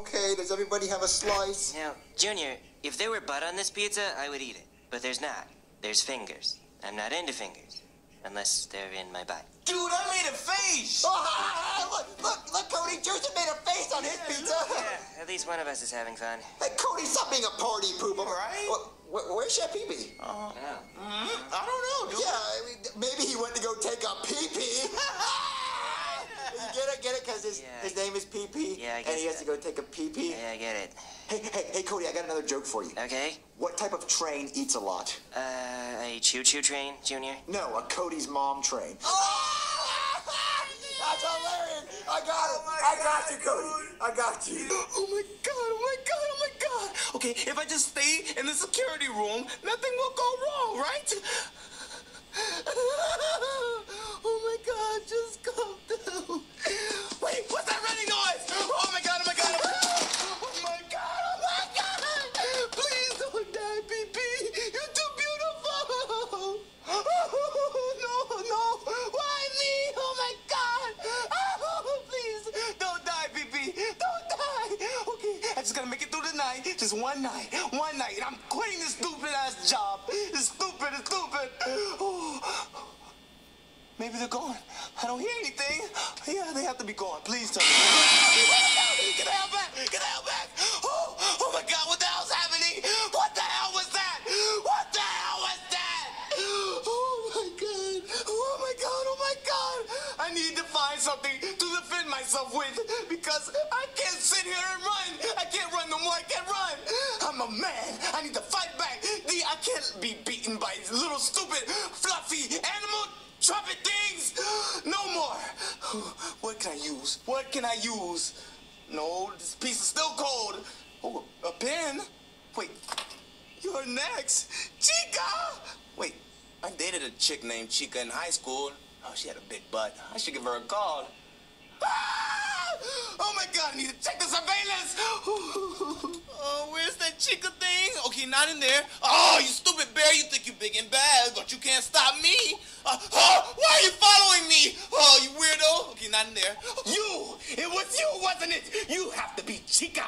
Okay, does everybody have a slice? Now, Junior, if there were butt on this pizza, I would eat it. But there's not. There's fingers. I'm not into fingers. Unless they're in my butt. Dude, I made a face. Ah, look, look, look, Cody, Joseph made a face on his pizza. Yeah, at least one of us is having fun. Hey, Cody, stop being a party pooper. Right? Wh- wh- where's Chef Pee Pee? Oh. I don't know, dude. Yeah, I mean, maybe he went to go take a pee pee. you get it, get it, because his, Yeah. his name is Pee. Yeah, I And he has that- to go take a pee pee. Yeah, I get it. Hey, hey, hey, Cody, I got another joke for you. Okay. What type of train eats a lot? Uh, a choo-choo train, Junior? No, a Cody's mom train. That's hilarious. I got it. I got you, Cody. I got you. Oh my god, oh my god, oh my god. Okay, if I just stay in the security room, nothing will go wrong, right? Ass job. It's stupid, it's stupid. Oh. Maybe they're gone. I don't hear anything. Yeah, they have to be gone. Please tell me. Get the hell back! Get the hell back! Oh, oh my God! What the hell's happening? What the hell was that? What the hell was that? Oh my God! Oh my God! Oh my God! I need to find something to defend myself with because I can't sit here and. Run What can I use? No, this piece is still cold. Oh, a pen? Wait, you're next. Chica! Wait, I dated a chick named Chica in high school. Oh, she had a big butt. I should give her a call. Chica thing? Okay, not in there. Oh, you stupid bear, you think you're big and bad, but you can't stop me. Uh, oh, why are you following me? Oh, you weirdo. Okay, not in there. You! It was you, wasn't it? You have to be chica.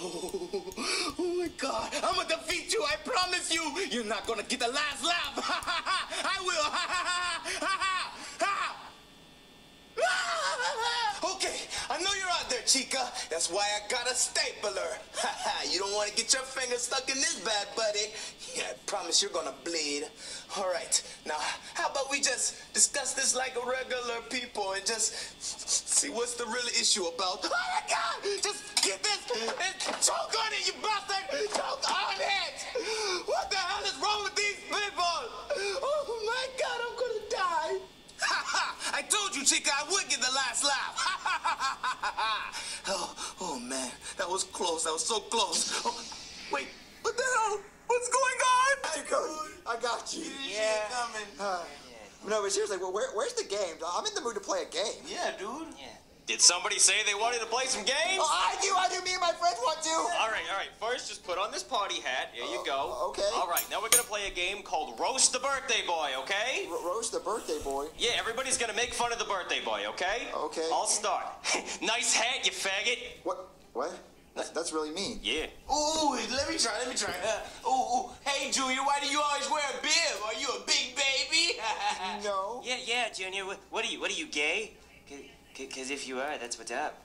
Oh, oh my god, I'm gonna defeat you, I promise you. You're not gonna get the last laugh. I will. Ha ha ha ha ha ha. Okay, I know you're out there, Chica. That's why I got a stapler. you don't want to get your finger stuck in this bad, buddy. Yeah, I promise you're gonna bleed. All right, now how about we just discuss this like a regular people and just see what's the real issue about? Oh my God! Just get this and choke on it, you bastard! Choke on it! What the close. That was so close. Oh, wait, what the hell? What's going on? I got you, Cody. I got you. Yeah, coming. Uh, no, but seriously, well, where, where's the game? I'm in the mood to play a game. Yeah, dude. Yeah. Did somebody say they wanted to play some games? Oh, I do, I do. Me and my friends want to. All right, all right. First, just put on this party hat. There you go. Uh, okay. All right, now we're gonna play a game called Roast the Birthday Boy. Okay? R- roast the birthday boy. Yeah, everybody's gonna make fun of the birthday boy. Okay? Okay. I'll start. nice hat, you faggot. What? What? That's, that's really mean. Yeah. Ooh, let me try, let me try. Uh, ooh, ooh, hey, Junior, why do you always wear a bib? Are you a big baby? No. Yeah, yeah, Junior. What, what are you? What are you, gay? Because if you are, that's what's up.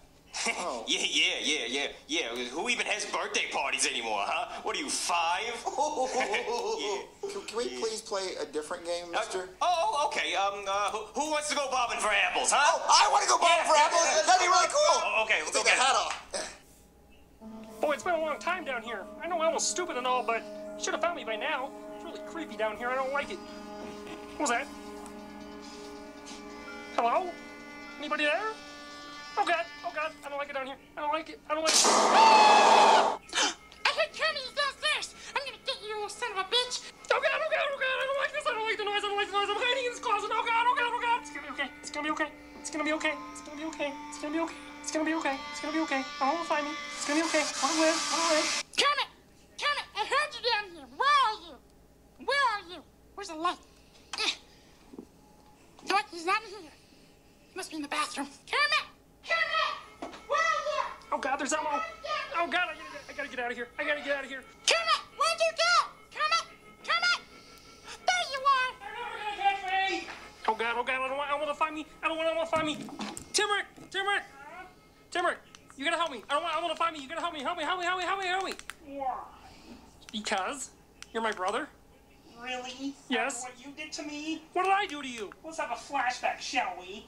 Oh. Yeah, yeah, yeah, yeah, yeah. Who even has birthday parties anymore, huh? What are you, five? yeah. Can, can we please play a different game, Uh, mister? oh, okay. Um, uh, who, who wants to go bobbing for apples, huh? Oh, I want to go bowling for apples. That'd be really cool. Oh, okay, we'll Take go the get it. hat off. Boy, it's been a long time down here. I know Elmo's stupid and all, but you should have found me by now. It's really creepy down here. I don't like it. What was that? Hello? Anybody there? Oh god, oh god, I don't like it down here. I don't like it. I don't like it. I heard Kermit downstairs. I'm gonna get you, you son of a bitch. Oh god, oh god, oh god, I don't like this. I don't like the noise. I don't like the noise. I'm hiding in this closet. Oh god, oh god, oh god. It's gonna be okay. It's gonna be okay. It's gonna be okay. It's gonna be okay. It's gonna be okay. It's gonna be okay. It's gonna be okay. I won't find me. It's gonna be okay. I'll live. I'll live. Kermit, Kermit, I heard you down here. Where are you? Where are you? Where's the light? Eh. What? He's not here. He must be in the bathroom. Kermit, Kermit, where are you? Oh god, there's Elmo. Oh God, I gotta, get- I gotta get out of here. I gotta get out of here. Kermit, where'd you go? Kermit, Kermit. There you are. They're never gonna catch me. Oh God, oh God, I don't want, I want to find me. I don't want, I want to find me. Timerick, Timerick, Timerick, you gotta help me. I don't want, I want to find me. You gotta help me. Help me, help me, help me, help me, help me. Why? Because you're my brother. Really? Yes. After what you did to me? What did I do to you? Let's have a flashback, shall we?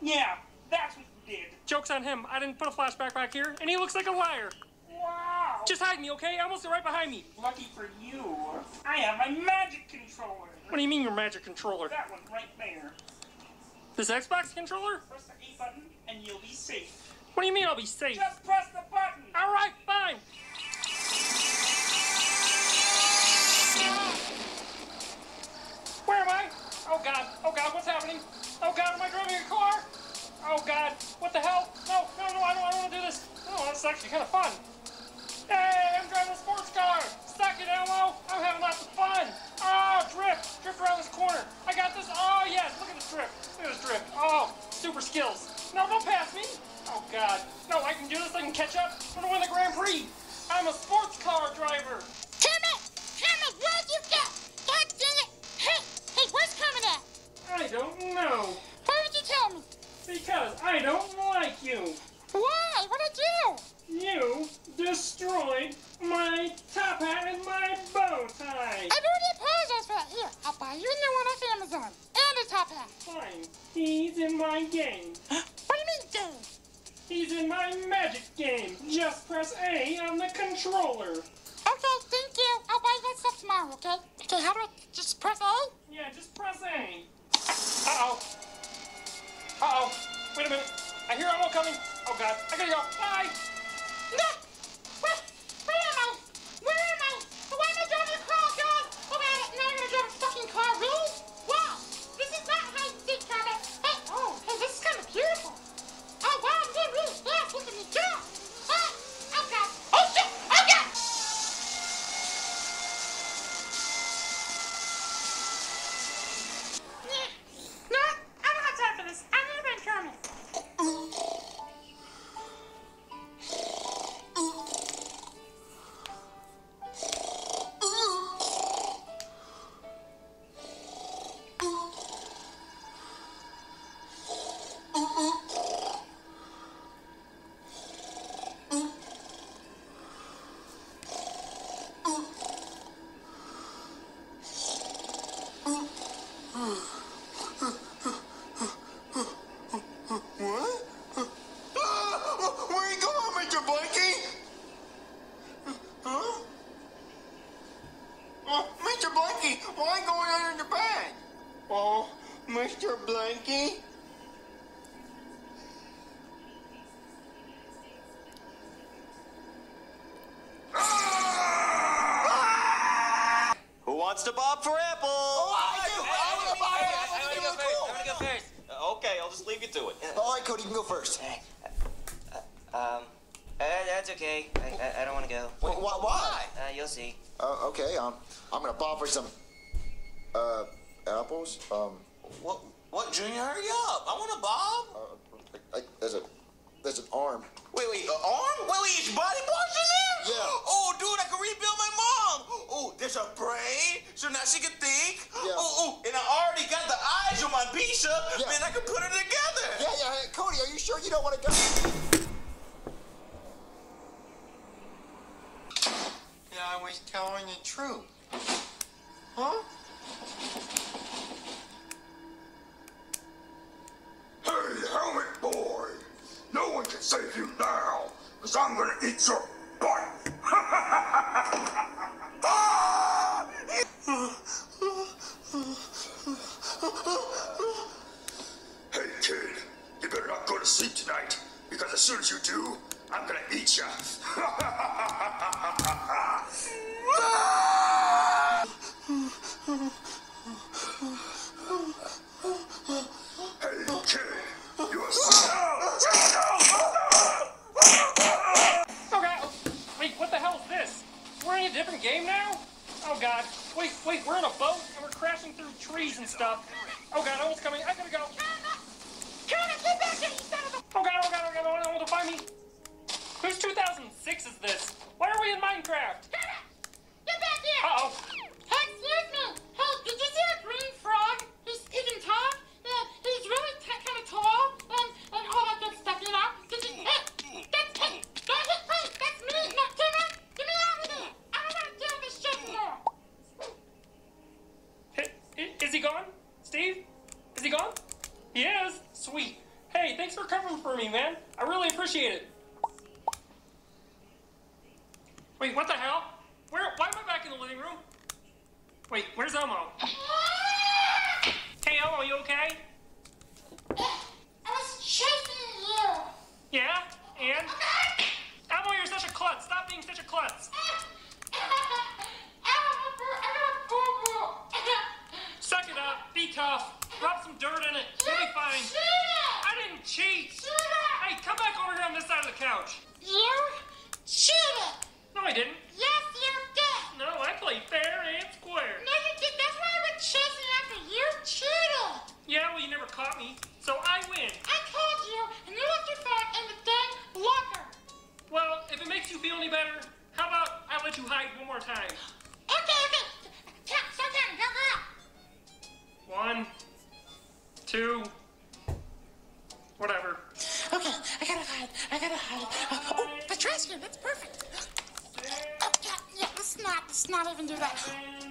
Yeah, that's what you did. Joke's on him. I didn't put a flashback back here, and he looks like a liar. Wow. Just hide me, okay? I Almost right behind me. lucky for you, I have my magic controller. What do you mean your magic controller? That one right there. This Xbox controller? Press the A button and you'll be safe. What do you mean I'll be safe? Just press the button. All right, fine. Where am I? Oh God! Oh God! What's happening? Oh God! Am I driving a car? Oh God! What the hell? No! No! No! I don't, I don't want to do this. Oh, that's actually kind of fun. Hey! I'm driving a sports car. Suck it, Elmo. I'm having lots of fun. Oh, drift! Drift around this corner. I got this. Oh yes! Look at this drift. Look at this drift. Oh, super skills. No, don't pass me. Oh God! No, I can do this. I can catch up. I'm gonna win the Grand Prix. I'm a sports car driver. Kermit, Kermit, where'd you go? God dang it. Hey, hey, where's Kermit at? I don't know. Why would you tell me? Because I don't like you. Why? What'd I do? You destroyed my top hat and my bow tie. I've already apologized for that. He's in my game. What do you mean, game? He's in my magic game. Just press A on the controller. Okay, thank you. I'll buy that stuff tomorrow, okay? Okay, how do I just press A? Yeah, just press A. Uh-oh. Uh-oh. Wait a minute. I hear Elmo coming. Oh, God. I gotta go. Bye. Wants to bob for apple? Oh, I do. I want to buy it. I I want to wanna do go first. I wanna go first. Uh, okay, I'll just leave you to it. All right, Cody, you can go first. Um, uh, that's okay. I, don't want to go. Wh- why? Uh, you'll see. Uh, okay, um, I'm gonna bob for some, uh, apples. Um, What? What, Junior? Hurry up! I want to bob. uh, I, there's a, there's an arm. Wait, wait, uh, arm? Wait, wait, it's body parts in there? Yeah. Oh, dude, I can rebuild my mom. Oh, there's a brain, so now she can think. Yeah. Oh, oh, and I already got the eyes on my Bisha. Yeah. Man, I can put it together. Yeah, yeah. Hey, Cody, are you sure you don't want to go? Yeah, I was telling the truth. Huh? Hey, helmet boy! No one can save you now, because I'm gonna eat your butt! Ah! hey, kid, you better not go to sleep tonight, because as soon as you do, I'm gonna eat ya! hey, kid, you are Oh, God. Wait, what the hell is this? We're in a different game now? Oh, God. Wait, wait, we're in a boat and we're crashing through trees and stuff. Oh, God, Elmo's coming. I gotta go. Kermit, get back here, you son of a... Oh, God, oh, God, oh, God, oh, Elmo to find me. Whose 2006 is this? Why are we in Minecraft? Get back here! Uh-oh. Hey, excuse me. Hey, did you see a green frog? He's, he can talk. And he's really t- kind of tall and, and all that good stuff, you know? Did you, hey, that's, hey, don't hit me. That's me. No, get me, get me out of here. I don't want to deal with this shit anymore. Hey, i- is he gone? Steve? Is he gone? He is? Sweet. Hey, thanks for covering for me, man. I really appreciate it. Wait, what the hell? Where? Why am I back in the living room? Wait, where's Elmo? Hey, Elmo, you okay? I was chasing you. Yeah? And? Elmo, you're such a klutz. Stop being such a klutz. Suck it up. Be tough. Rub some dirt in it. You'll be fine. I didn't cheat. Hey, come back over here on this side of the couch. You cheated. No, I didn't. Let's not. Even do that.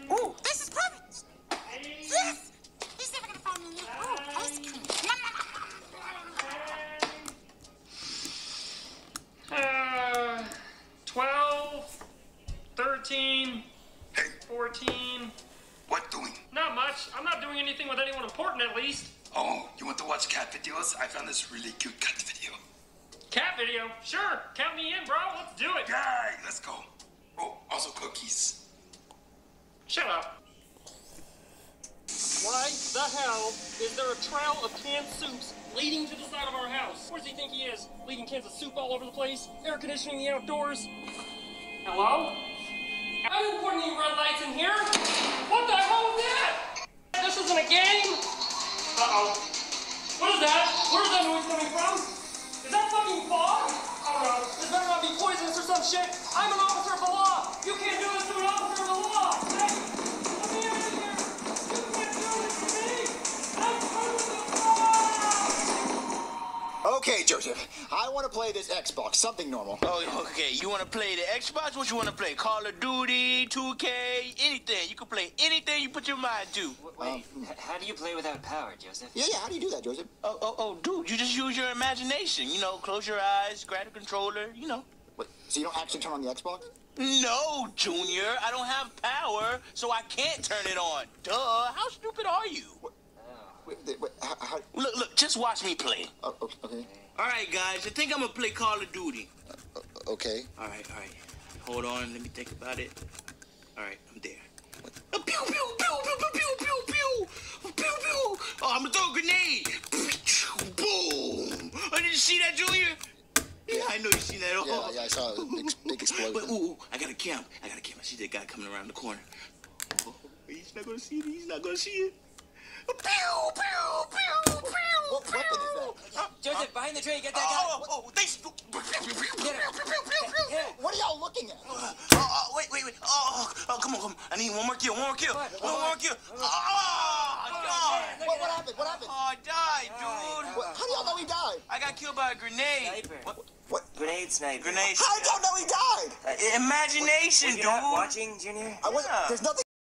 Oh, this is perfect. Yes. He's never gonna find me in here. Oh, ice cream. Nom, nom, nom, nom. Uh, 12, 13, 14. what doing? Not much. I'm not doing anything with anyone important, at least. Oh, you want to watch cat videos? I found this really cute cat video. Cat video? Sure. Count me in, bro. Let's do it. Yay, let's go. Oh, also cookies. Shut up. Why the hell is there a trail of canned soups leading to the side of our house? Where does he think he is? Leaving cans of soup all over the place? Air conditioning the outdoors? Hello? I didn't put any red lights in here. Xbox. Something normal. Oh, okay. You want to play the Xbox? What you want to play? Call of Duty, 2K, anything. You can play anything you put your mind to. Wait, um, h- how do you play without power, Joseph? Yeah, yeah. How do you do that, Joseph? Oh, oh, oh, dude, you just use your imagination. You know, close your eyes, grab a controller, you know. Wait, so you don't actually turn on the Xbox? No, Junior, I don't have power, so I can't turn it on. Duh, how stupid are you? Oh. Wait, wait, wait, how, how, Look, look, just watch me play. oh, okay, okay. All right, guys, I think I'm gonna play Call of Duty. Okay. All right, all right. Hold on, let me think about it. All right, I'm there. Uh, Pew, pew, pew, pew, pew, pew, pew, pew, pew, pew. Oh, I'm gonna throw a grenade. Boom! Oh, did you see that, Junior? Yeah, I know you seen that. Oh. Yeah, yeah, I saw a big, big explosion. But, ooh, ooh, I got a camp. I got a camp. I see that guy coming around the corner. Oh, he's not gonna see it. He's not gonna see it. Pew, pew, pew, pew, What pew. weapon is that? Joseph, behind the tree, get that guy. Oh, oh, oh, they. Get him. What are y'all looking at? Oh, oh, wait, wait, wait. Oh, oh, oh, come on, come on. I need one more kill, one more kill, ah, What? one more kill. Oh, God. What, what happened? What happened? Oh, I died, dude. What, how do y'all know he died? I got killed by a grenade. Sniper. What? What? Grenade sniper. Grenade. How do y'all know he died? Uh, imagination, You're dude. watching, Junior? I wasn't, Yeah. There's nothing